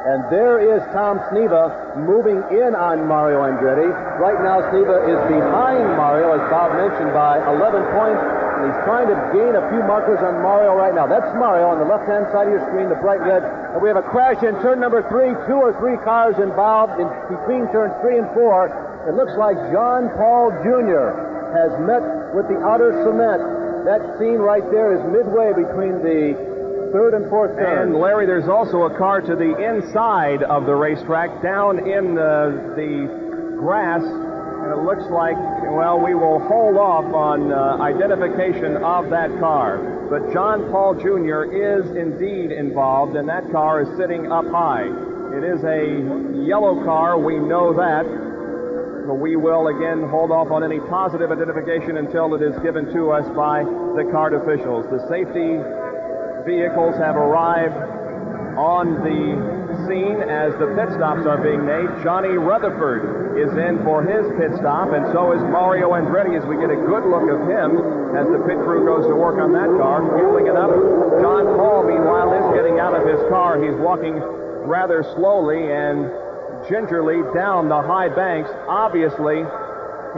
And there is Tom Sneva moving in on Mario Andretti. Right now, Sneva is behind Mario, as Bob mentioned, by 11 points. And he's trying to gain a few markers on Mario right now. That's Mario on the left-hand side of your screen, the bright red. And we have a crash in turn number three. Two or three cars involved in between turns three and four. It looks like John Paul Jr. has met with the outer cement. That scene right there is midway between the third and fourth turn. And Larry, there's also a car to the inside of the racetrack, down in the, the grass. And it looks like, well, we will hold off on uh, identification of that car. But John Paul Jr. is indeed involved, and that car is sitting up high. It is a yellow car, we know that. But we will again hold off on any positive identification until it is given to us by the CART officials. The safety vehicles have arrived on the scene as the pit stops are being made. Johnny Rutherford is in for his pit stop, and so is Mario Andretti as we get a good look of him as the pit crew goes to work on that car, fueling it up. John Paul, meanwhile, is getting out of his car. He's walking rather slowly and gingerly down the high banks. Obviously,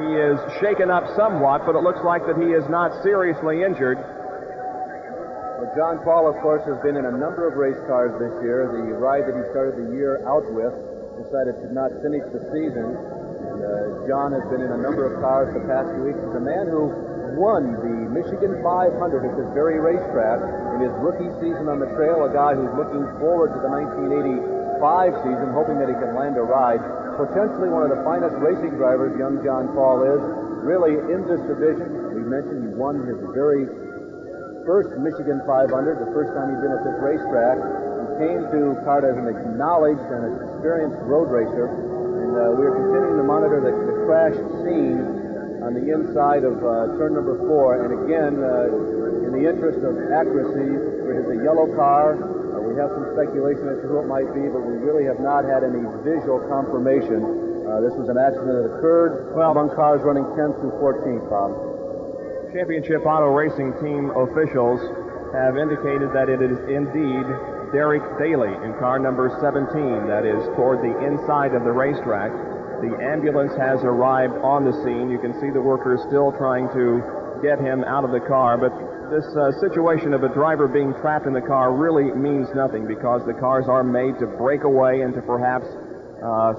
he is shaken up somewhat, but it looks like that he is not seriously injured. John Paul, of course, has been in a number of race cars this year. The ride that he started the year out with decided to not finish the season. And uh, John has been in a number of cars the past few weeks. He's a man who won the Michigan 500 at this very racetrack in his rookie season on the trail. A guy who's looking forward to the 1985 season, hoping that he can land a ride. Potentially one of the finest racing drivers young John Paul is. Really in this division, we mentioned he won his very first Michigan 500, the first time he'd been at this racetrack. He came to CART as an acknowledged and experienced road racer, and uh, we are continuing to monitor the, the, crash scene on the inside of uh, turn number four. And again, uh, in the interest of accuracy, it is a yellow car. Uh, we have some speculation as to who it might be, but we really have not had any visual confirmation. Uh, this was an accident that occurred well, among cars running 10 through 14, Bob. Championship Auto Racing Team officials have indicated that it is indeed Derek Daly in car number 17 that is toward the inside of the racetrack. The ambulance has arrived on the scene. You can see the workers still trying to get him out of the car, but this uh, situation of a driver being trapped in the car really means nothing because the cars are made to break away and to perhaps uh,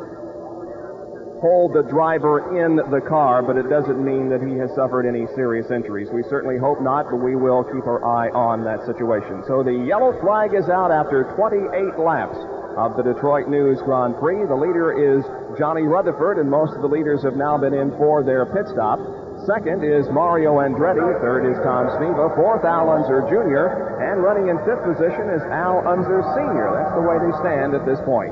hold the driver in the car, but it doesn't mean that he has suffered any serious injuries. We certainly hope not, but we will keep our eye on that situation. So the yellow flag is out after 28 laps of the Detroit News Grand Prix. The leader is Johnny Rutherford, and most of the leaders have now been in for their pit stop. Second is Mario Andretti. Third is Tom Sneva. Fourth, Al Unser Jr. And running in fifth position is Al Unser Sr. That's the way they stand at this point.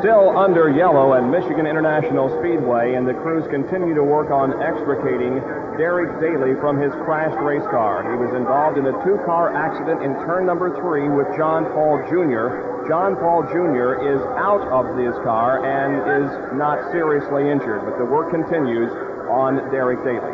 Still under yellow at Michigan International Speedway, and the crews continue to work on extricating Derek Daly from his crashed race car. He was involved in a two car accident in turn number three with John Paul Jr. John Paul Jr. is out of his car and is not seriously injured, but the work continues on Derek Daly.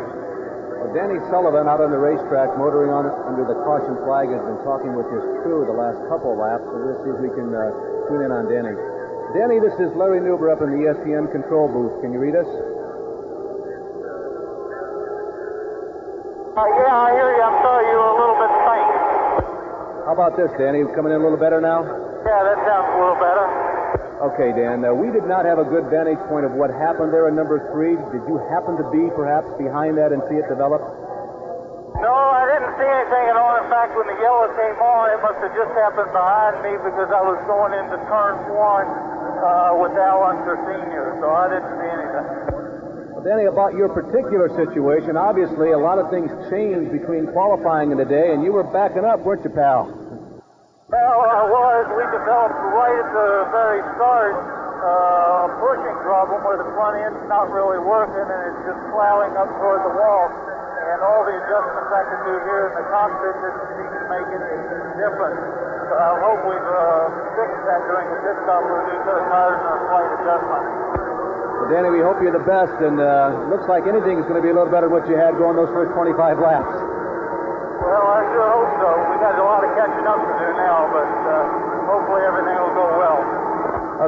Well, Danny Sullivan out on the racetrack motoring on under the caution flag has been talking with his crew the last couple laps, so we'll see if we can uh, tune in on Danny. Danny, this is Larry Nuber up in the ESPN control booth. Can you read us? Uh, yeah, I hear you. I'm sorry you're a little bit faint. How about this, Danny? Coming in a little better now? Yeah, that sounds a little better. Okay, Dan. Uh, we did not have a good vantage point of what happened there in number three. Did you happen to be perhaps behind that and see it develop? No, didn't see anything at all. In fact, when the yellow came on, it must have just happened behind me because I was going into turn one uh, with Al Unser Sr., so I didn't see anything. Well, Danny, about your particular situation, obviously a lot of things changed between qualifying and today, and you were backing up, weren't you, pal? Well, I was. We developed right at the very start uh, a pushing problem where the front end's not really working and it's just plowing up toward the wall. And all the adjustments I can do here in the cockpit didn't seem to make any difference. I hope we've uh, fixed that during the pit stop with new set of tires and a slight adjustment. Well, Danny, we hope you're the best, and uh, looks like anything is going to be a little better than what you had going those first 25 laps. Well, I sure hope so. We got a lot of catching up to do now, but uh, hopefully everything will go well.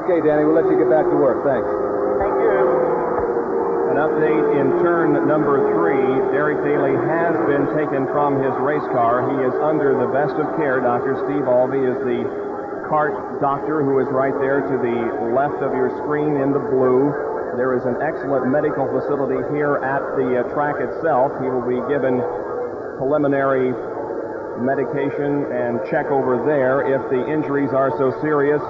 Okay, Danny, we'll let you get back to work. Thanks. Thank you. An update in turn number three. Derek Daly has been taken from his race car. He is under the best of care. Dr. Steve Olvey is the CART doctor who is right there to the left of your screen in the blue. There is an excellent medical facility here at the uh, track itself. He will be given preliminary medication and check over there. If the injuries are so serious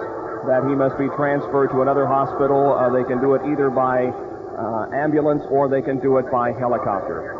that he must be transferred to another hospital, uh, they can do it either by uh, ambulance or they can do it by helicopter.